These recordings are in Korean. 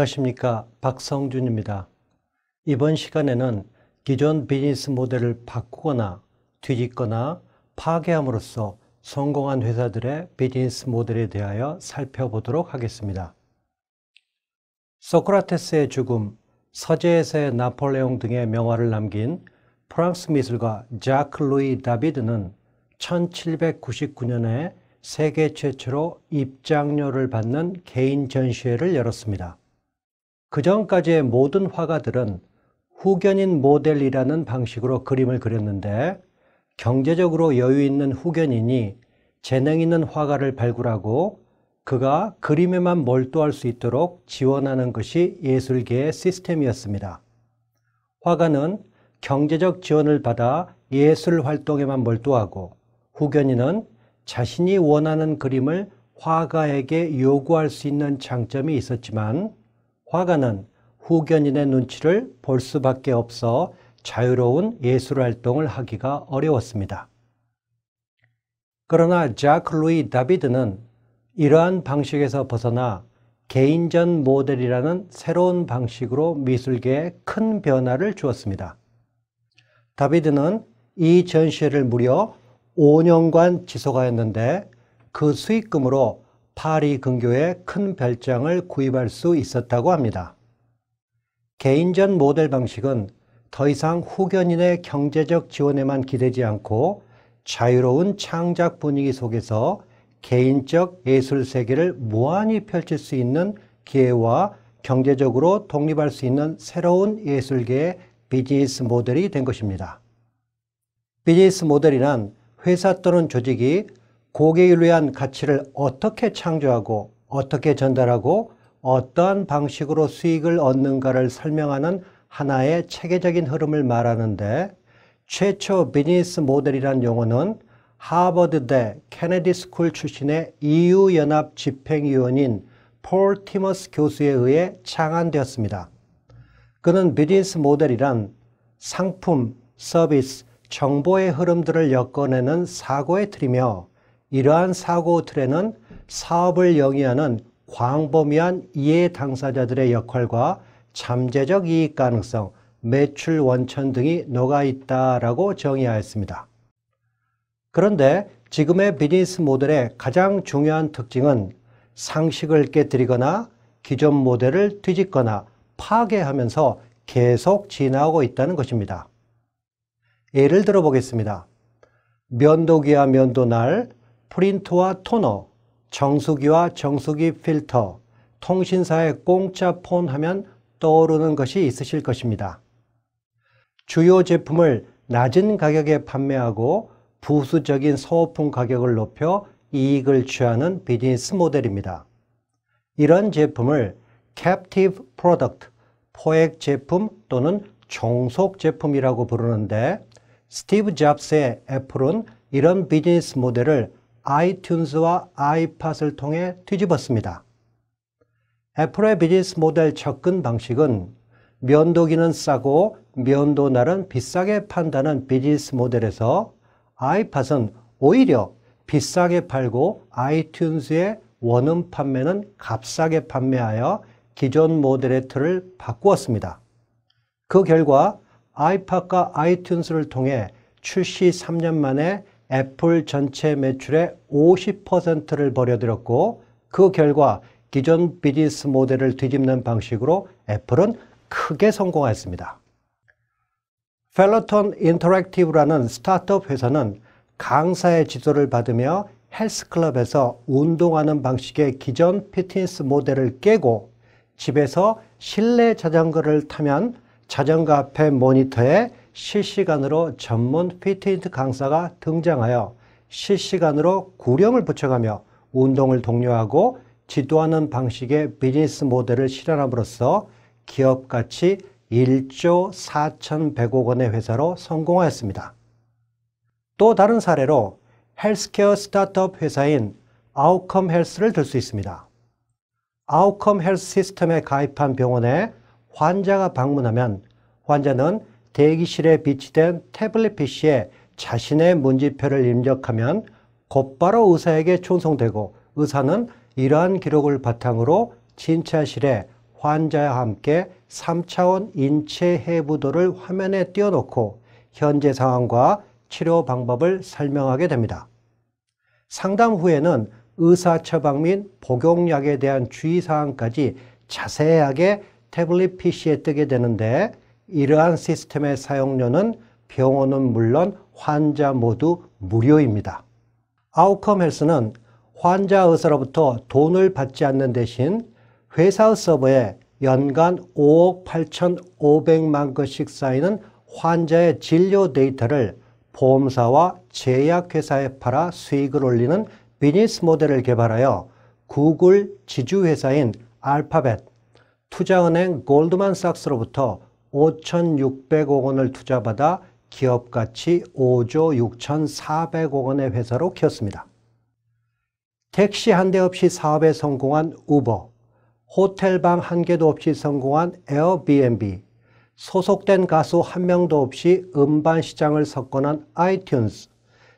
안녕하십니까 박성준입니다. 이번 시간에는 기존 비즈니스 모델을 바꾸거나 뒤집거나 파괴함으로써 성공한 회사들의 비즈니스 모델에 대하여 살펴보도록 하겠습니다. 소크라테스의 죽음, 서재에서의 나폴레옹 등의 명화를 남긴 프랑스 미술가 자크 루이 다비드는 1799년에 세계 최초로 입장료를 받는 개인 전시회를 열었습니다. 그 전까지의 모든 화가들은 후견인 모델이라는 방식으로 그림을 그렸는데 경제적으로 여유 있는 후견인이 재능 있는 화가를 발굴하고 그가 그림에만 몰두할 수 있도록 지원하는 것이 예술계의 시스템이었습니다. 화가는 경제적 지원을 받아 예술 활동에만 몰두하고 후견인은 자신이 원하는 그림을 화가에게 요구할 수 있는 장점이 있었지만 화가는 후견인의 눈치를 볼 수밖에 없어 자유로운 예술 활동을 하기가 어려웠습니다. 그러나 자크 루이 다비드는 이러한 방식에서 벗어나 개인전 모델이라는 새로운 방식으로 미술계에 큰 변화를 주었습니다. 다비드는 이 전시회를 무려 5년간 지속하였는데 그 수익금으로 파리 근교에 큰 별장을 구입할 수 있었다고 합니다. 개인전 모델 방식은 더 이상 후견인의 경제적 지원에만 기대지 않고 자유로운 창작 분위기 속에서 개인적 예술 세계를 무한히 펼칠 수 있는 기회와 경제적으로 독립할 수 있는 새로운 예술계의 비즈니스 모델이 된 것입니다. 비즈니스 모델이란 회사 또는 조직이 고객을 위한 가치를 어떻게 창조하고 어떻게 전달하고 어떠한 방식으로 수익을 얻는가를 설명하는 하나의 체계적인 흐름을 말하는데 최초 비즈니스 모델이란 용어는 하버드대 케네디 스쿨 출신의 EU-연합 집행위원인 폴 티머스 교수에 의해 창안되었습니다. 그는 비즈니스 모델이란 상품, 서비스, 정보의 흐름들을 엮어내는 사고의 틀이며 이러한 사고 틀에는 사업을 영위하는 광범위한 이해 당사자들의 역할과 잠재적 이익 가능성, 매출 원천 등이 녹아 있다라고 정의하였습니다. 그런데 지금의 비즈니스 모델의 가장 중요한 특징은 상식을 깨뜨리거나 기존 모델을 뒤집거나 파괴하면서 계속 진화하고 있다는 것입니다. 예를 들어 보겠습니다. 면도기와 면도날, 프린터와 토너, 정수기와 정수기 필터, 통신사의 공짜 폰 하면 떠오르는 것이 있으실 것입니다. 주요 제품을 낮은 가격에 판매하고 부수적인 소모품 가격을 높여 이익을 취하는 비즈니스 모델입니다. 이런 제품을 captive product, 포획 제품 또는 종속 제품이라고 부르는데 스티브 잡스의 애플은 이런 비즈니스 모델을 아이튠즈와 아이팟을 통해 뒤집었습니다. 애플의 비즈니스 모델 접근 방식은 면도기는 싸고 면도날은 비싸게 판다는 비즈니스 모델에서 아이팟은 오히려 비싸게 팔고 아이튠즈의 원음 판매는 값싸게 판매하여 기존 모델의 틀을 바꾸었습니다. 그 결과 아이팟과 아이튠스를 통해 출시 3년 만에 애플 전체 매출의 50%를 벌어들였고 그 결과 기존 비즈니스 모델을 뒤집는 방식으로 애플은 크게 성공했습니다. 펠로톤 인터랙티브라는 스타트업 회사는 강사의 지도를 받으며 헬스클럽에서 운동하는 방식의 기존 피트니스 모델을 깨고 집에서 실내 자전거를 타면 자전거 앞에 모니터에 실시간으로 전문 피트니스 강사가 등장하여 실시간으로 구령을 붙여가며 운동을 독려하고 지도하는 방식의 비즈니스 모델을 실현함으로써 기업 가치 1조 4,100억 원의 회사로 성공하였습니다. 또 다른 사례로 헬스케어 스타트업 회사인 아웃컴 헬스를 들 수 있습니다. 아웃컴 헬스 시스템에 가입한 병원에 환자가 방문하면 환자는 대기실에 비치된 태블릿 PC에 자신의 문진표를 입력하면 곧바로 의사에게 전송되고 의사는 이러한 기록을 바탕으로 진찰실에 환자와 함께 3차원 인체 해부도를 화면에 띄워놓고 현재 상황과 치료 방법을 설명하게 됩니다. 상담 후에는 의사 처방 및 복용약에 대한 주의사항까지 자세하게 태블릿 PC에 뜨게 되는데 이러한 시스템의 사용료는 병원은 물론 환자 모두 무료입니다. 아웃컴 헬스는 환자 의사로부터 돈을 받지 않는 대신 회사의 서버에 연간 5억 8,500만 건씩 쌓이는 환자의 진료 데이터를 보험사와 제약회사에 팔아 수익을 올리는 비즈니스 모델을 개발하여 구글 지주회사인 알파벳, 투자은행 골드만삭스로부터 5,600억 원을 투자받아 기업 가치 5조 6,400억 원의 회사로 키웠습니다. 택시 한 대 없이 사업에 성공한 우버, 호텔방 한 개도 없이 성공한 에어비앤비, 소속된 가수 한 명도 없이 음반 시장을 석권한 아이튠즈,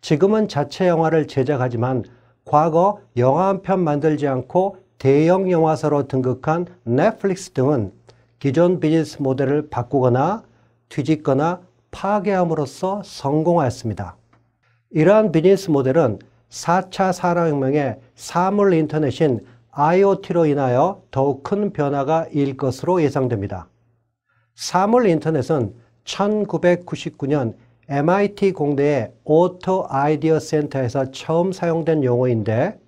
지금은 자체 영화를 제작하지만 과거 영화 한 편 만들지 않고 대형 영화사로 등극한 넷플릭스 등은 기존 비즈니스 모델을 바꾸거나 뒤집거나 파괴함으로써 성공하였습니다. 이러한 비즈니스 모델은 4차 산업혁명의 사물 인터넷인 IoT로 인하여 더욱 큰 변화가 일 것으로 예상됩니다. 사물 인터넷은 1999년 MIT 공대의 Auto-ID 센터에서 처음 사용된 용어인데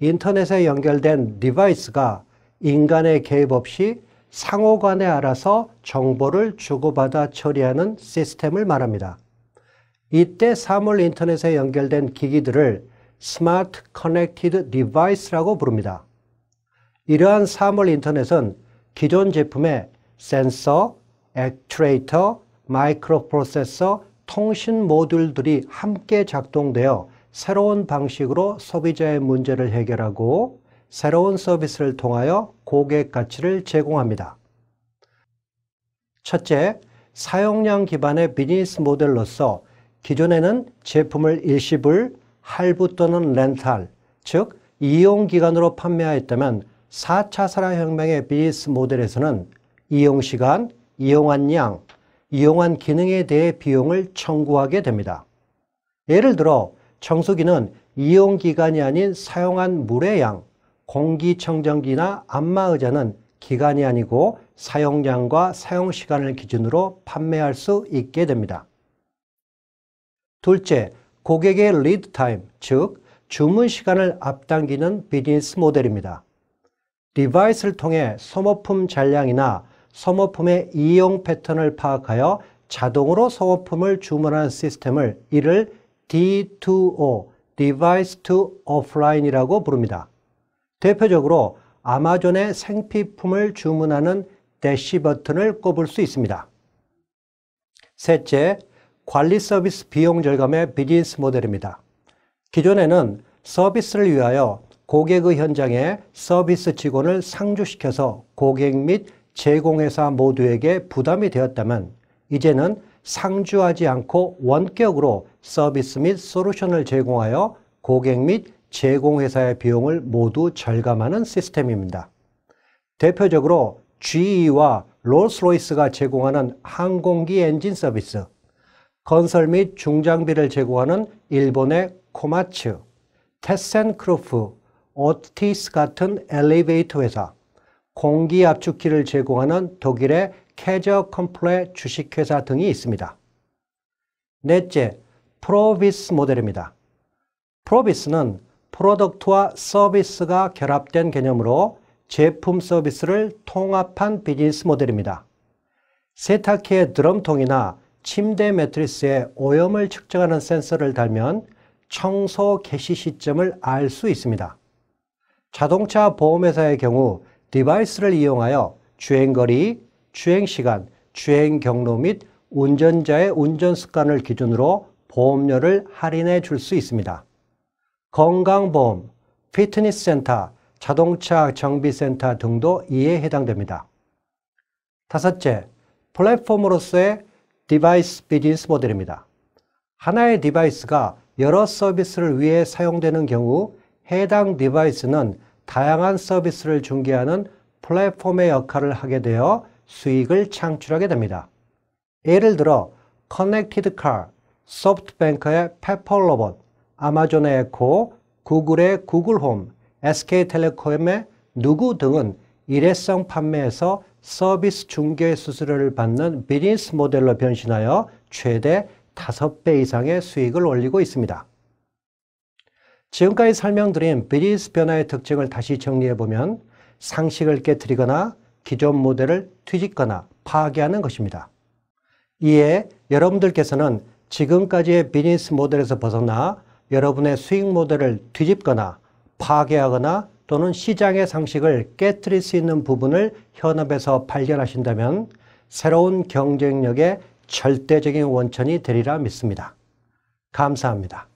인터넷에 연결된 device가 인간의 개입 없이 상호간에 알아서 정보를 주고받아 처리하는 시스템을 말합니다. 이때 사물 인터넷에 연결된 기기들을 smart connected device라고 부릅니다. 이러한 사물 인터넷은 기존 제품의 센서, actuator, 마이크로 프로세서, 통신 모듈들이 함께 작동되어 새로운 방식으로 소비자의 문제를 해결하고 새로운 서비스를 통하여 고객 가치를 제공합니다. 첫째, 사용량 기반의 비즈니스 모델로서 기존에는 제품을 일시불, 할부 또는 렌탈, 즉 이용기간으로 판매하였다면 4차 산업혁명의 비즈니스 모델에서는 이용시간, 이용한 양, 이용한 기능에 대해 비용을 청구하게 됩니다. 예를 들어 청소기는 이용기간이 아닌 사용한 물의 양, 공기청정기나 안마의자는 기간이 아니고 사용량과 사용시간을 기준으로 판매할 수 있게 됩니다. 둘째, 고객의 리드 타임, 즉 주문 시간을 앞당기는 비즈니스 모델입니다. 디바이스를 통해 소모품 잔량이나 소모품의 이용 패턴을 파악하여 자동으로 소모품을 주문하는 시스템을 이를 D2O, Device to Offline이라고 부릅니다. 대표적으로 아마존의 생필품을 주문하는 대시 버튼을 꼽을 수 있습니다. 셋째, 관리 서비스 비용 절감의 비즈니스 모델입니다. 기존에는 서비스를 위하여 고객의 현장에 서비스 직원을 상주시켜서 고객 및 제공회사 모두에게 부담이 되었다면 이제는 상주하지 않고 원격으로 서비스 및 솔루션을 제공하여 고객 및 제공회사의 비용을 모두 절감하는 시스템입니다. 대표적으로 GE와 롤스로이스가 제공하는 항공기 엔진 서비스, 건설 및 중장비를 제공하는 일본의 코마츠, 티센크루프, 오티스 같은 엘리베이터 회사, 공기 압축기를 제공하는 독일의 캐저 컴프레서 주식회사 등이 있습니다. 넷째, Provice 모델입니다. Provice는 product와 서비스가 결합된 개념으로 제품 서비스를 통합한 비즈니스 모델입니다. 세탁기의 드럼통이나 침대 매트리스에 오염을 측정하는 센서를 달면 청소 개시 시점을 알 수 있습니다. 자동차 보험회사의 경우 디바이스를 이용하여 주행거리, 주행시간, 주행 경로 및 운전자의 운전 습관을 기준으로 보험료를 할인해 줄 수 있습니다. 건강보험, 피트니스 센터, 자동차 정비센터 등도 이에 해당됩니다. 다섯째, 플랫폼으로서의 디바이스 비즈니스 모델입니다. 하나의 디바이스가 여러 서비스를 위해 사용되는 경우 해당 디바이스는 다양한 서비스를 중개하는 플랫폼의 역할을 하게 되어 수익을 창출하게 됩니다. 예를 들어 커넥티드 카, 소프트뱅크의 페퍼로봇, 아마존의 에코, 구글의 구글홈, SK텔레콤의 누구 등은 일회성 판매에서 서비스 중개 수수료를 받는 비즈니스 모델로 변신하여 최대 5배 이상의 수익을 올리고 있습니다. 지금까지 설명드린 비즈니스 변화의 특징을 다시 정리해보면 상식을 깨뜨리거나 기존 모델을 뒤집거나 파괴하는 것입니다. 이에 여러분들께서는 지금까지의 비즈니스 모델에서 벗어나 여러분의 수익 모델을 뒤집거나 파괴하거나 또는 시장의 상식을 깨뜨릴 수 있는 부분을 현업에서 발견하신다면 새로운 경쟁력의 절대적인 원천이 되리라 믿습니다. 감사합니다.